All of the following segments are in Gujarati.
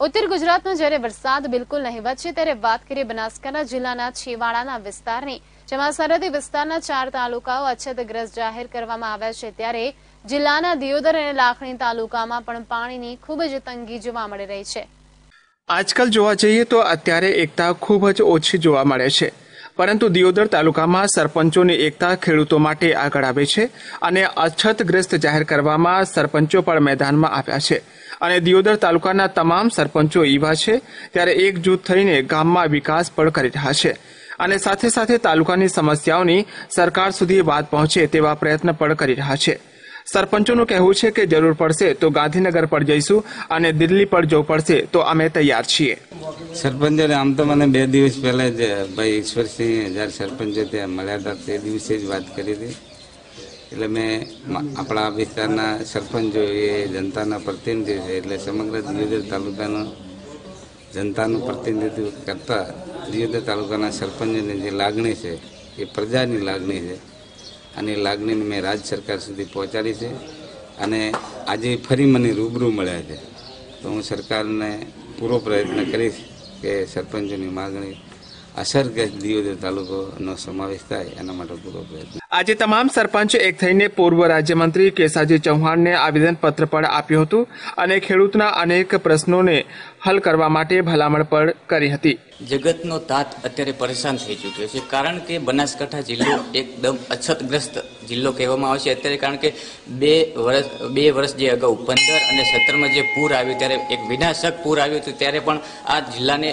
ઉત્તર ગુજરાતમાં જ્યારે વરસાદ બિલકુલ નહીવત છે ત્યારે વાત કરીએ બનાસકાંઠા જિલ્લાના છેવાડાના વિસ્તારની, જેમાં સરહદી વિસ્તારના ચાર તાલુકાઓ અછતગ્રસ્ત જાહેર કરવામાં આવ્યા છે. ત્યારે જિલ્લાના દિયોદર અને લાખણી તાલુકામાં પણ પાણીની ખૂબ જ તંગી જોવા મળી રહી છે. આજકાલ જોવા જઈએ તો અત્યારે એકતા ખૂબ જ ઓછી જોવા મળે છે. પરંતુ દિયોદર તાલુકામાં સરપંચોની એકતા ખેડૂતો માટે આગળ આવે છે અને અછતગ્રસ્ત જાહેર કરવામાં સરપંચો પણ મેદાનમાં આવ્યા છે. અને દિયોદર તાલુકાના તમામ સરપંચો એવા છે, ત્યારે એકજૂથ થઈને ગામમાં વિકાસ પણ કરી રહ્યા છે. અને સાથે સાથે તાલુકાની સમસ્યાઓની સરકાર સુધી વાત પહોંચે તેવા પ્રયત્ન પણ કરી રહ્યા છે. સરપંચોનું કહેવું છે કે જરૂર પડશે તો ગાંધીનગર પર જઈશું અને દિલ્હી પર જવું પડશે તો અમે તૈયાર છીએ. સરપંચોને આમ તો મને બે દિવસ પહેલા જ, ભાઈ ઈશ્વરસિંહ જ્યારે સરપંચો ત્યાં મળ્યા હતા, તે દિવસે જ વાત કરી હતી. એટલે મેં આપણા વિસ્તારના સરપંચો એ જનતાના પ્રતિનિધિ છે, એટલે સમગ્ર દિયોદર તાલુકાનો જનતાનું પ્રતિનિધિત્વ કરતા દિયોદર તાલુકાના સરપંચોની જે લાગણી છે, એ પ્રજાની લાગણી છે અને લાગણીને મેં રાજ્ય સરકાર સુધી પહોંચાડી છે અને આજે ફરી મને રૂબરૂ મળ્યા છે. તો હું સરકારને પૂરો પ્રયત્ન કરીશ કે સરપંચોની માગણી અસરગ્રસ્ત દિયોદર તાલુકોનો સમાવેશ થાય એના માટે પૂરો પ્રયત્ન આજે તમામ સરપંચ એક થઈને પૂર્વ રાજ્યમંત્રી કેસાજી ચૌહાણને આવેદનપત્ર પણ આપ્યું હતું અને ખેડૂતના અનેક પ્રશ્નોને હલ કરવા માટે ભલામણ પણ કરી હતી. જગતનો તાત અત્યારે પરેશાન થઈ ચૂક્યો છે. કારણ કે બનાસકાંઠા જિલ્લો એકદમ અછતગ્રસ્ત જિલ્લો કહેવામાં આવે છે. અત્યારે કારણ કે બે વર્ષ બે વર્ષ જે અગાઉ પંદર અને સત્તરમાં જે પૂર આવ્યું, ત્યારે એક વિનાશક પૂર આવ્યું હતું, ત્યારે પણ આ જિલ્લાને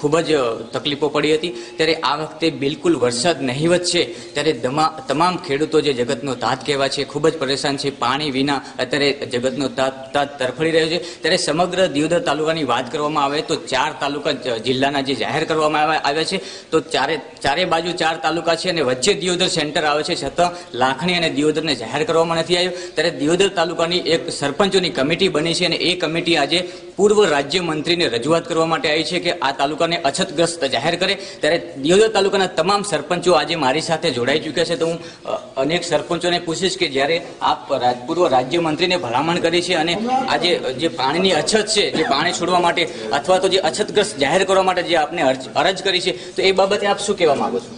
ખૂબ જ તકલીફો પડી હતી. ત્યારે આ વખતે બિલકુલ વરસાદ નહીવત છે. ત્યારે દમા તમામ ખેડૂતો જે જગતનો તાત કહેવા છે, ખૂબ જ પરેશાન છે. પાણી વિના અત્યારે જગતનો તાત તાત તરફડી રહ્યો છે. ત્યારે સમગ્ર દિયોદર તાલુકાની વાત કરવામાં આવે તો ચાર તાલુકા જિલ્લાના જે જાહેર કરવામાં આવ્યા છે. તો ચારે ચારે બાજુ ચાર તાલુકા છે અને વચ્ચે દિયોદર સેન્ટર આવે છે. છતાં લાખણી અને દિયોદરને જાહેર કરવામાં નથી આવ્યો. ત્યારે દિયોદર તાલુકાની એક સરપંચોની કમિટી બની છે અને એ કમિટી આજે પૂર્વ રાજ્યમંત્રીને રજૂઆત કરવા માટે આવી છે કે આ તાલુકાને અછતગ્રસ્ત જાહેર કરે. ત્યારે દિયોદર તાલુકાના તમામ સરપંચો આજે મારી સાથે જોડાઈ ચૂક્યા છે. તો હું અ, અનેક સરપંચોને પૂછીશ કે જ્યારે આપ પૂર્વ રાજ્યમંત્રીને ભલામણ કરી છે અને આજે જે પાણીની અછત છે જે પાણી છોડવા માટે અથવા તો જે અછતગ્રસ્ત જાહેર કરવા માટે જે આપને અરજ કરી છે તો એ બાબતે આપ શું કહેવા માગો છો?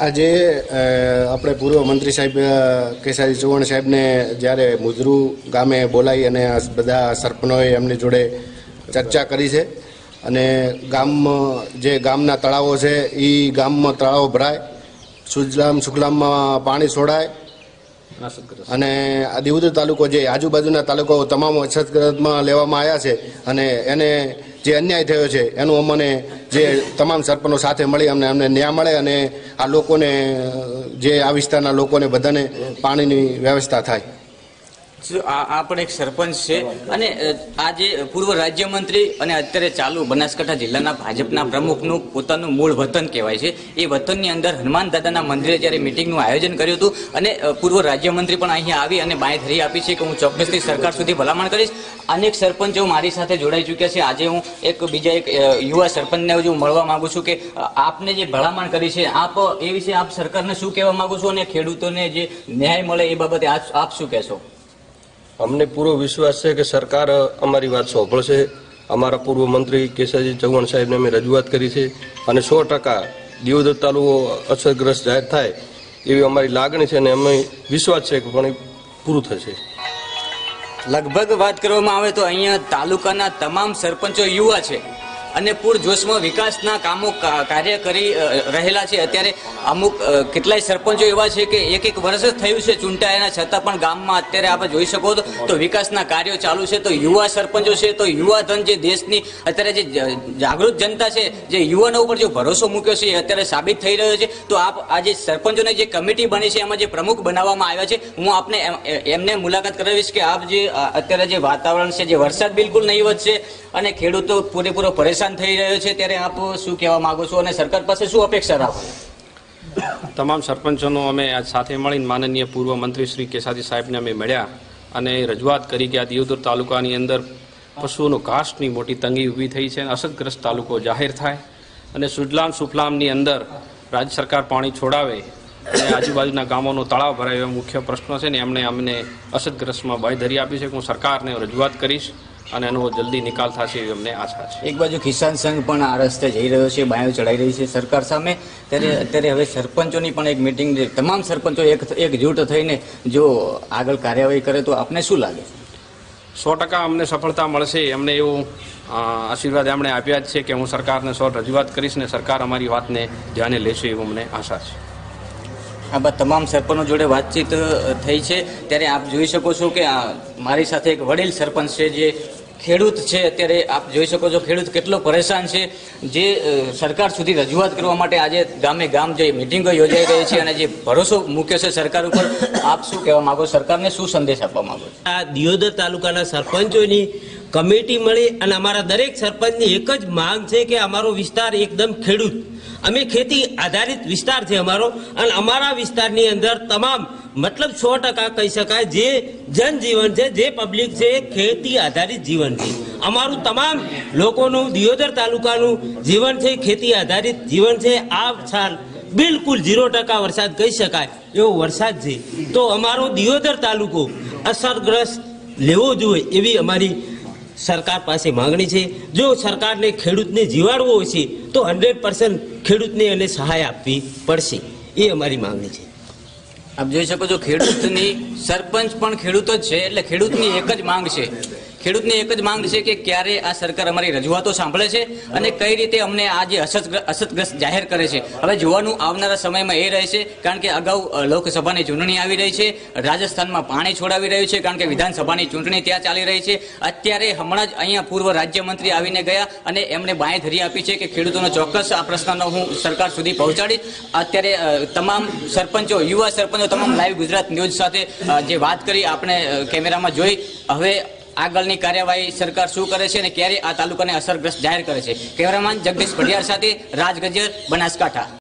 આજે આપણે પૂર્વ મંત્રી સાહેબ કેસારી ચૌહાણ સાહેબને જ્યારે મુજરુ ગામે બોલાવી અને બધા સરપંચોએ એમની જોડે ચર્ચા કરી છે અને ગામમાં જે ગામના તળાવો છે એ ગામમાં તળાવો ભરાય સુજલામ સુખલામમાં પાણી છોડાય. અને આ દિયોદર તાલુકો જે આજુબાજુના તાલુકાઓ તમામ અછતગ્રસ્તમાં લેવામાં આવ્યા છે અને એને જે અન્યાય થયો છે, એનું અમને જે તમામ સરપંચો સાથે મળી અમને અમને ન્યાય મળે અને આ લોકોને, જે આ વિસ્તારના લોકોને બધાને પાણીની વ્યવસ્થા થાય. આ પણ એક સરપંચ છે. અને આ જે પૂર્વ રાજ્યમંત્રી અને અત્યારે ચાલુ બનાસકાંઠા જિલ્લાના ભાજપના પ્રમુખનું પોતાનું મૂળ વતન કહેવાય છે. એ વતનની અંદર હનુમાન દાદાના મંદિરે જ્યારે મિટિંગનું આયોજન કર્યું હતું અને પૂર્વ રાજ્યમંત્રી પણ અહીંયા આવી અને બાંયધરી આપી છે કે હું ચોક્કસથી સરકાર સુધી ભલામણ કરીશ. અનેક સરપંચો મારી સાથે જોડાઈ ચૂક્યા છે. આજે હું એક બીજા એક યુવા સરપંચને હજુ મળવા માંગુ છું કે આપને જે ભલામણ કરી છે, આપ, એ વિશે આપ સરકારને શું કહેવા માંગુ છો અને ખેડૂતોને જે ન્યાય મળે એ બાબતે આપ શું કહેશો? અમને પૂરો વિશ્વાસ છે કે સરકાર અમારી વાત સાંભળશે. અમારા પૂર્વ મંત્રી કેશવજી ચૌહાણ સાહેબને અમે રજૂઆત કરી છે અને સો ટકા દિયોદર તાલુકો અસરગ્રસ્ત જાહેર થાય એવી અમારી લાગણી છે અને અમે વિશ્વાસ છે કે પણ પૂરું થશે. લગભગ વાત કરવામાં આવે તો અહીંયા તાલુકાના તમામ સરપંચો યુવા છે. અને પૂરજોશમાં વિકાસના કામો કાર્ય કરી રહેલા છે. અત્યારે અમુક કેટલાય સરપંચો એવા છે કે એક એક વર્ષ જ થયું છે ચૂંટાયાના છતાં પણ ગામમાં અત્યારે આપણે જોઈ શકો તો વિકાસના કાર્યો ચાલુ છે. તો યુવા સરપંચો છે, તો યુવા ધન જે દેશની અત્યારે જે જાગૃત જનતા છે, જે યુવાનો ઉપર જે ભરોસો મૂક્યો છે એ અત્યારે સાબિત થઈ રહ્યો છે. તો આપ આ જે સરપંચોની જે કમિટી બની છે, એમાં જે પ્રમુખ બનાવવામાં આવ્યા છે, હું આપને એમને મુલાકાત કરાવીશ કે આપ જે અત્યારે જે વાતાવરણ છે, જે વરસાદ બિલકુલ નહીવત છે અને ખેડૂતો પૂરેપૂરો પરેશાન થઈ રહ્યો છે ત્યારે આપ શું કહેવા માંગો છો અને સરકાર પાસે શું અપેક્ષા રાખો તમામ સરપંચોનો અમે આજ સાથે મળીને માનનીય પૂર્વ મંત્રી શ્રી કેસાજી સાહેબને અમે મળ્યા અને રજૂઆત કરી કે આ દિયોદર તાલુકાની અંદર પશુઓનો ઘાસની મોટી તંગી ઊભી થઈ છે અને અસરગ્રસ્ત તાલુકો જાહેર થાય અને સુજલામ સુફલામની અંદર રાજ્ય સરકાર પાણી છોડાવે અને આજુબાજુના ગામોનો તળાવ ભરાય એવો મુખ્ય પ્રશ્ન છે ને એમણે અમને અસરગ્રસ્તમાં ધરી આપી છે હું સરકારને રજૂઆત કરીશ. અને એનો જલ્દી નિકાલ થશે એવી અમને આશા છે. એક બાજુ કિસાન સંઘ પણ આ રસ્તે જઈ રહ્યો છે બાયો ચડાઈ રહી છે સરકાર સામે. ત્યારે અત્યારે હવે સરપંચોની પણ એક મિટિંગ તમામ સરપંચો એક એકજૂટ થઈને જો આગળ કાર્યવાહી કરે તો આપને શું લાગે? સો ટકા અમને સફળતા મળશે. એમને એવું આશીર્વાદ એમણે આપ્યા જ છે કે હું સરકારને સો રજૂઆત કરીશ ને સરકાર અમારી વાતને ધ્યાને લેશે એવું અમને આશા છે. આ બધા તમામ સરપંચો જોડે વાતચીત થઈ છે. ત્યારે આપ જોઈ શકો છો કે મારી સાથે એક વડીલ સરપંચ છે જે ખેડૂત છે, અત્યારે આપ જોઈ શકો છો ખેડૂત કેટલો પરેશાન છે. જે સરકાર સુધી રજૂઆત કરવા માટે આજે ગામે ગામ જે મિટિંગો યોજાઈ રહી છે અને જે ભરોસો મૂક્યો છે સરકાર ઉપર, આપ શું કહેવા માગો? સરકારને શું સંદેશ આપવા માગો આ દિયોદર તાલુકાના સરપંચોની કમિટી મળી અને અમારા દરેક સરપંચની એક જ માંગ છે કે અમારો વિસ્તાર એકદમ ખેડૂત. અમે ખેતી આધારિત વિસ્તાર છે અમારો અને અમારા વિસ્તારની અંદર તમામ મતલબ સો ટકા કહી શકાય જે જનજીવન છે, જે પબ્લિક છે ખેતી આધારિત જીવન છે. અમારું તમામ લોકોનું દિયોદર તાલુકાનું જીવન છે ખેતી આધારિત જીવન છે. આ સાલ બિલકુલ ઝીરો ટકા વરસાદ કહી શકાય એવો વરસાદ છે. તો અમારો દિયોદર તાલુકો અસરગ્રસ્ત લેવો જોઈએ એવી અમારી સરકાર પાસે માંગણી છે. જો સરકારને ખેડૂતને જીવાડવો હોય છે, તો હંડ્રેડ પર્સન્ટ ખેડૂતને એને સહાય આપવી પડશે. એ અમારી માંગણી છે. આપ જોઈ શકો છો, ખેડૂતની સરપંચ પણ ખેડૂત જ છે, એટલે ખેડૂતની એક જ માંગ છે. ખેડૂતની એક જ માંગ છે કે ક્યારે આ સરકાર અમારી રજૂઆતો સાંભળે છે અને કઈ રીતે અમને આ જે અસતગ્ર- અસતગ્રસ્ત જાહેર કરે છે. હવે જોવાનું આવનારા સમયમાં એ રહેશે કારણ કે અગાઉ લોકસભાની ચૂંટણી આવી રહી છે, રાજસ્થાનમાં પાણી છોડાવી રહ્યું છે, કારણ કે વિધાનસભાની ચૂંટણી ત્યાં ચાલી રહી છે. અત્યારે હમણાં જ અહીંયા પૂર્વ રાજ્યમંત્રી આવીને ગયા અને એમણે બાંયધરી આપી છે કે ખેડૂતોનો ચોક્કસ આ પ્રશ્નનો હું સરકાર સુધી પહોંચાડીશ. અત્યારે તમામ સરપંચો, યુવા સરપંચો, તમામ લાઈવ ગુજરાત ન્યૂઝ સાથે જે વાત કરી, આપણે કેમેરામાં જોઈ. હવે આગળની કાર્યવાહી સરકાર શું કરે છે અને ક્યારે આ તાલુકાને અસરગ્રસ્ત જાહેર કરે છે. કેમેરામાન જગદીશ પઢિયાર સાથે રાજ બનાસકાંઠા.